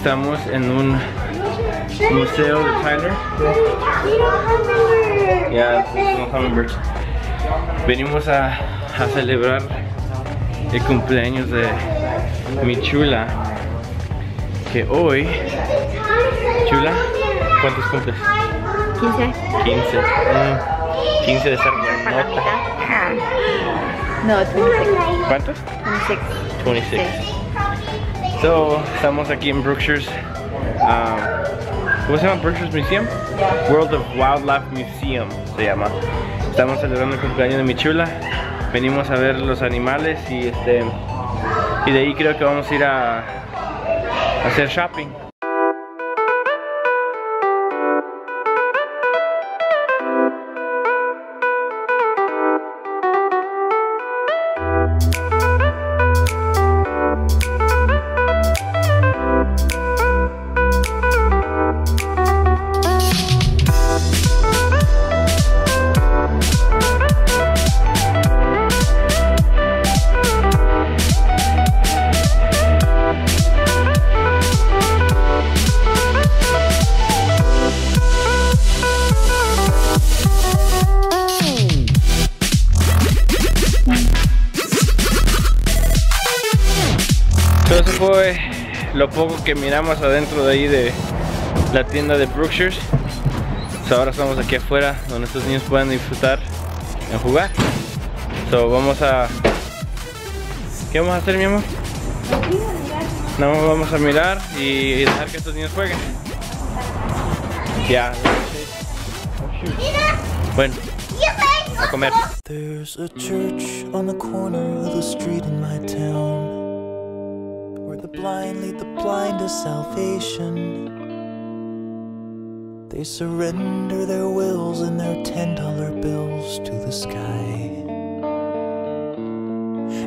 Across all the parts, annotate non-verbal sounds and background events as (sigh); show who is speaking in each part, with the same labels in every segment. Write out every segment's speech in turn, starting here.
Speaker 1: estamos en un museo de Tyler. Ya, no hummingbirds. Venimos a, a celebrar el cumpleaños de mi chula. Que hoy, chula, ¿cuántos cumples?
Speaker 2: 15.
Speaker 1: 15. Mm, 15 de ser nota. (laughs)
Speaker 2: No, 26.
Speaker 1: ¿Cuántos?
Speaker 2: 26.
Speaker 1: 26. So, estamos aquí en Brookshire's. um, ¿Cómo se llama? Brookshire's Museum? World of Wildlife Museum se llama. Estamos celebrando el cumpleaños de mi chula. Venimos a ver los animales y este y de ahí creo que vamos a ir a hacer shopping. Lo poco que miramos adentro de ahí de la tienda de Brookshire's. Ahora estamos aquí afuera donde estos niños puedan disfrutar en jugar. So, vamos a... ¿Qué vamos a hacer, mi amor? No, vamos a mirar y dejar que estos niños jueguen. Ya. Bueno, a comer.
Speaker 3: Blind lead the blind to salvation. They surrender their wills and their ten dollar bills to the sky.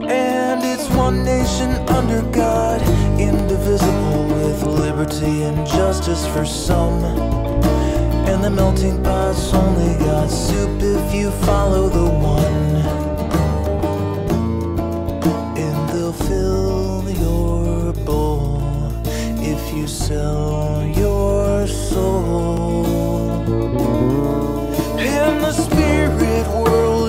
Speaker 3: And it's one nation under God, indivisible with liberty and justice for some. And the melting pot's only got soup if you follow the one. And they'll fill you sell your soul. And the spirit world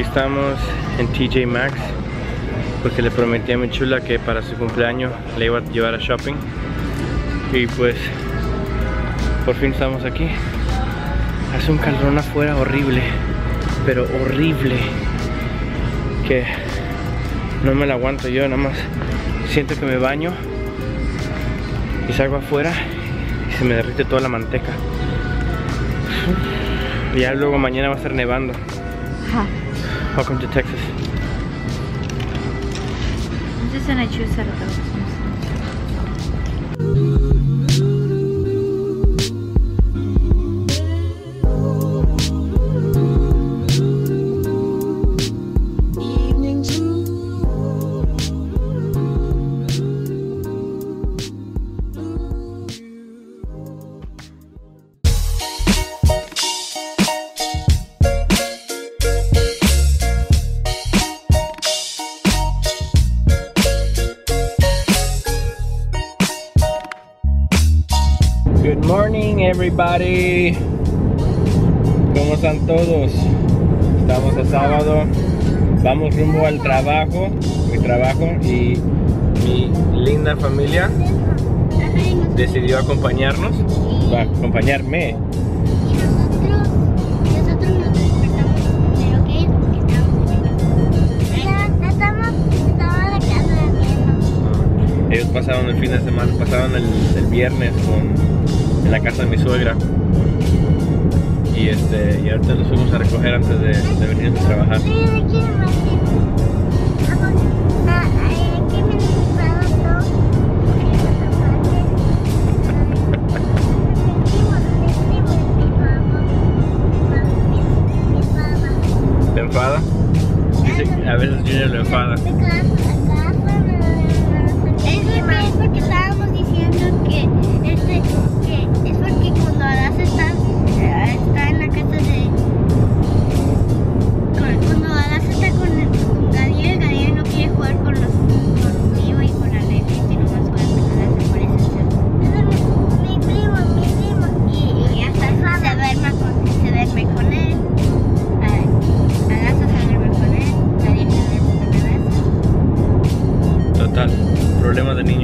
Speaker 1: aquí estamos en TJ Maxx porque le prometí a mi chula que para su cumpleaños le iba a llevar a shopping. Y pues por fin estamos aquí. Hace un calorón afuera horrible pero horrible que no me la aguanto yo nada más siento que me baño y salgo afuera y se me derrite toda la manteca. Y ya luego mañana va a estar nevando.
Speaker 2: Ha.
Speaker 1: Welcome to Texas.
Speaker 2: I'm just gonna choose out of those.
Speaker 1: Everybody. ¿Cómo están todos? Estamos a sábado. Vamos rumbo al trabajo, mi trabajo y mi linda familia decidió acompañarnos, va a acompañarme. Ellos pasaron el fin de semana, pasaron el, el viernes con, en la casa de mi suegra. Y este, y ahorita los fuimos a recoger antes de, de venir a trabajar.
Speaker 4: Ah.
Speaker 1: ¿Te enfada? Dice, a veces Junior lo enfada.
Speaker 4: Es porque, es porque estábamos diciendo que, este, es porque cuando Adasa está, está en la casa de... Cuando Adasa está con, Gadiel, Gadiel no quiere jugar con los conmigo y con Alexis, sino más juega con Adasa, por eso es mi primo, mi primo. Y, y hasta se duerme con, se duerme con él. Adasa se duerme con él, Gadiel se duerme con Adasa.
Speaker 1: Total, problemas de niños.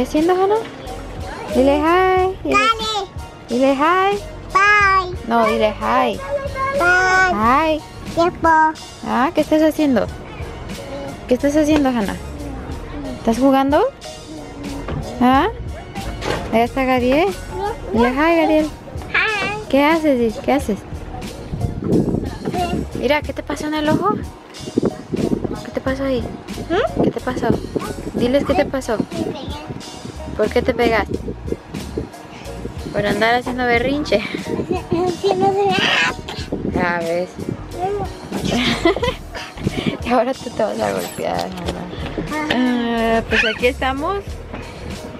Speaker 2: ¿Qué haciendo, Hanna? Dile hi. Dile, dile hi.
Speaker 4: Bye.
Speaker 2: No, dile hi.
Speaker 4: Bye.
Speaker 2: Hi.
Speaker 4: Tiempo.
Speaker 2: Ah, ¿qué estás haciendo? ¿Qué estás haciendo, Hanna? ¿Estás jugando? ¿Ah? Ahí está Gadiel. Dile hi, Gadiel.
Speaker 4: Hi.
Speaker 2: ¿Qué haces? ¿Qué haces? Mira, ¿qué te pasó en el ojo? ¿Qué te pasó ahí? ¿Qué te pasó? Diles qué te pasó. ¿Por qué te pegaste? Por andar haciendo berrinche.
Speaker 4: No se
Speaker 2: Ya ves. (laughs) y ahora tú te vas a golpear. Ana. Ah, pues aquí estamos.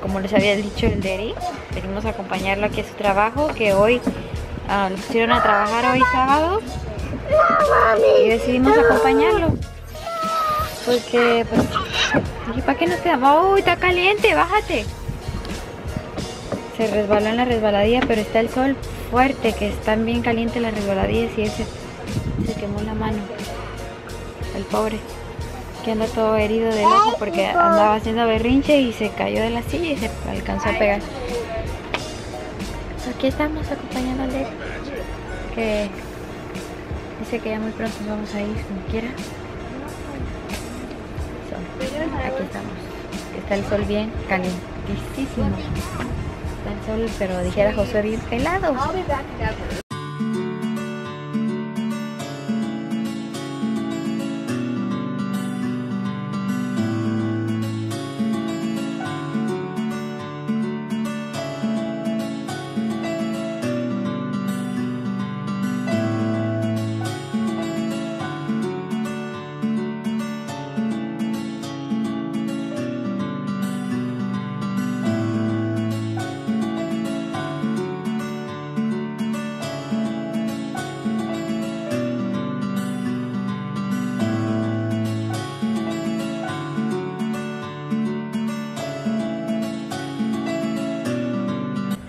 Speaker 2: Como les había dicho el Derry, venimos a acompañarlo aquí a su trabajo, que hoy ah, lo pusieron a trabajar hoy sábado. Y decidimos acompañarlo. Porque, pues, ¿para qué nos quedamos? ¡Uy, está caliente! ¡Bájate! Se resbaló en la resbaladilla, pero está el sol fuerte, que están bien calientes las resbaladillas y ese se quemó la mano. El pobre, que anda todo herido del ojo porque andaba haciendo berrinche y se cayó de la silla y se alcanzó a pegar. Aquí estamos acompañando al que dice que ya muy pronto nos vamos a ir como quiera. So, aquí estamos. Está el sol bien calientísimo. Está el sol, pero dijera José bien pelado.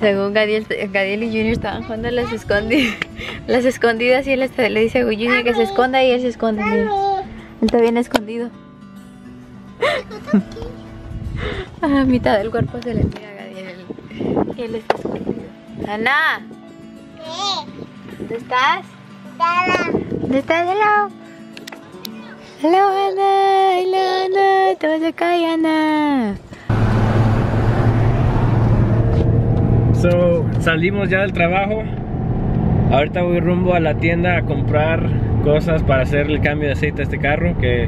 Speaker 2: Según Gadiel, y Junior estaban jugando las escondidas, (laughs) las escondidas y él le dice a Junior que se esconda y él se esconde. Él está bien escondido. (laughs) A mitad del cuerpo se le mira a Gadiel. Y él está escondido. Ana, ¿dónde estás? ¿Dónde estás? Hello. Hello, Ana. Hello, Ana. Te vas a Ana.
Speaker 1: So, salimos ya del trabajo. Ahorita voy rumbo a la tienda a comprar cosas para hacer el cambio de aceite a este carro que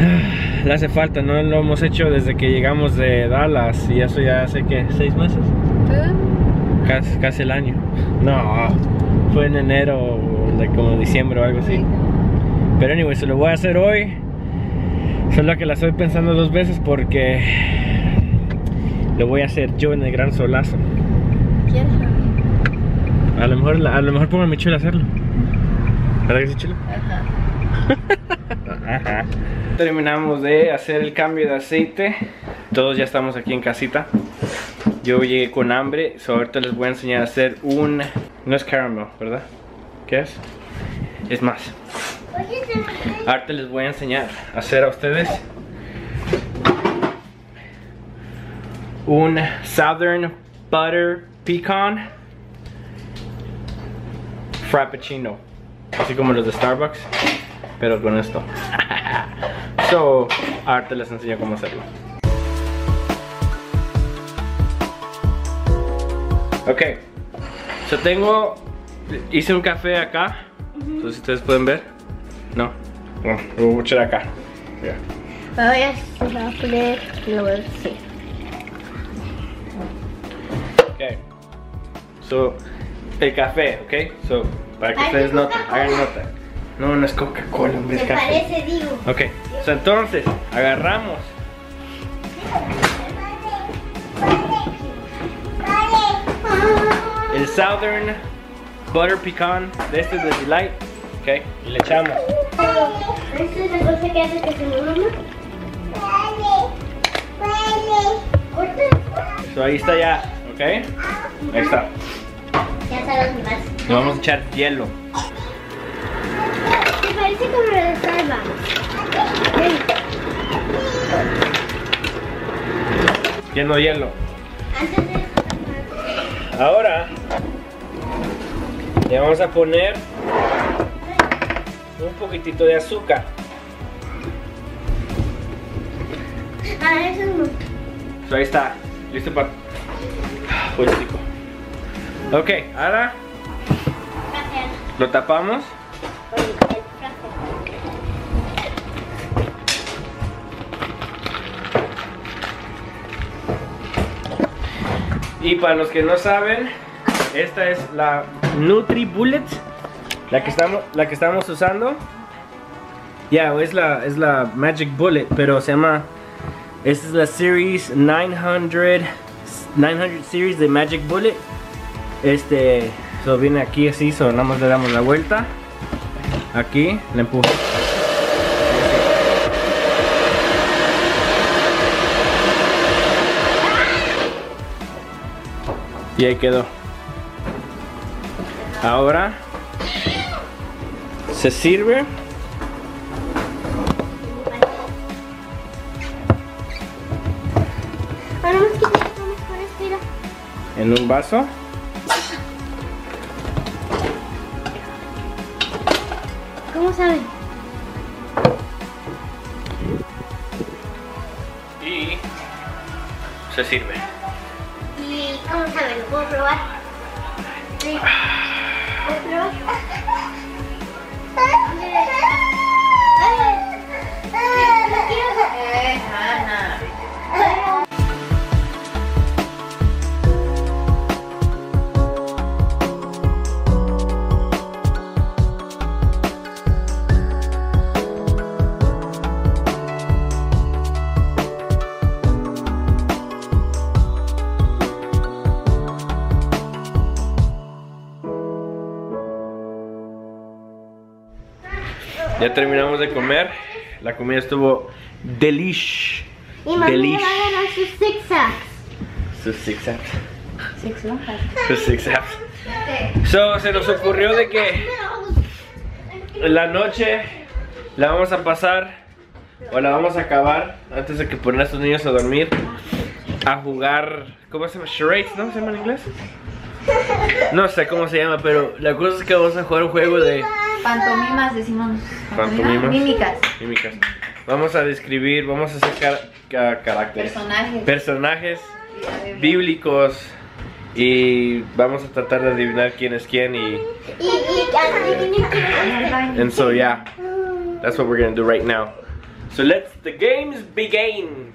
Speaker 1: ah, le hace falta. No lo hemos hecho desde que llegamos de Dallas y eso ya hace que seis meses, casi, casi el año. No, fue en enero, de como diciembre o algo así. Pero anyway, se lo voy a hacer hoy. Solo que la estoy pensando dos veces porque lo voy a hacer yo en el gran solazo. A lo mejor, a lo mejor pongo a mi chula a hacerlo. ¿Verdad que sí, chula? Ajá. Terminamos de hacer el cambio de aceite. Todos ya estamos aquí en casita. Yo llegué con hambre. So ahorita les voy a enseñar a hacer un... No es caramel, ¿verdad? ¿Qué es? Es más. Ahorita les voy a enseñar a hacer a ustedes un Southern Butter Pecan Frappuccino. Así como los de Starbucks, pero con esto. (laughs) So, ahorita les enseño cómo hacerlo. Ok, so tengo, hice un café acá, entonces ustedes pueden ver, no, no, lo voy a echar acá,
Speaker 4: va
Speaker 1: so, el café, ok, so, para que
Speaker 4: Ay,
Speaker 1: ustedes
Speaker 4: ¿es
Speaker 1: noten, hagan nota, no, no es Coca-Cola, hombre, es café.
Speaker 4: parece, digo.
Speaker 1: Ok, so entonces, agarramos el Southern Butter Pecan de este de Delight, ok, y le echamos.
Speaker 4: ¿Esta es la cosa que hace que se me mamá? Corta.
Speaker 1: So ahí está ya, ahí está.
Speaker 4: Ya sabes más.
Speaker 1: Le vamos a echar hielo.
Speaker 4: Me parece como lo de. Ven,
Speaker 1: Lleno de hielo. Ahora le vamos a poner un poquitito de azúcar.
Speaker 4: Ah, eso no.
Speaker 1: Ahí está, listo para. Chico. Ok, ahora lo tapamos. Y para los que no saben, esta es la Nutri Bullet, la que estamos, la que estamos usando. Ya, es la es la Magic Bullet, pero se llama esta es la Series 900 900 Series de Magic Bullet. Este, so viene aquí así, so nada más le damos la vuelta. Aquí, le empujo. Y ahí quedó. Ahora se sirve en un vaso.
Speaker 4: ¿Cómo saben?
Speaker 1: Y se sirve.
Speaker 4: ¿Y cómo saben? ¿Lo puedo probar? Sí. ¿Puedo probar? (laughs) Quiero
Speaker 1: Ya terminamos de comer. La comida estuvo delish.
Speaker 4: Y mami
Speaker 1: Delish.
Speaker 4: va a ganar sus zigzags.
Speaker 1: Sus six apps.
Speaker 2: Six lonjas.
Speaker 1: Sus six apps. So, se nos ocurrió de que la noche la vamos a pasar o la vamos a acabar antes de que poner a estos niños a dormir a jugar, ¿cómo se llama? Charades, ¿no? ¿Se llama en inglés? No sé cómo se llama, pero la cosa es que vamos a jugar un juego de
Speaker 2: Pantomimas decimos.
Speaker 1: Pantomimas.
Speaker 2: Mímicas.
Speaker 1: mímicas. Vamos a describir, vamos a hacer car- ca- caracteres.
Speaker 2: Personajes.
Speaker 1: Personajes bíblicos y vamos a tratar de adivinar quién es quién y and so yeah, that's what we're gonna do right now. So let's the games begin.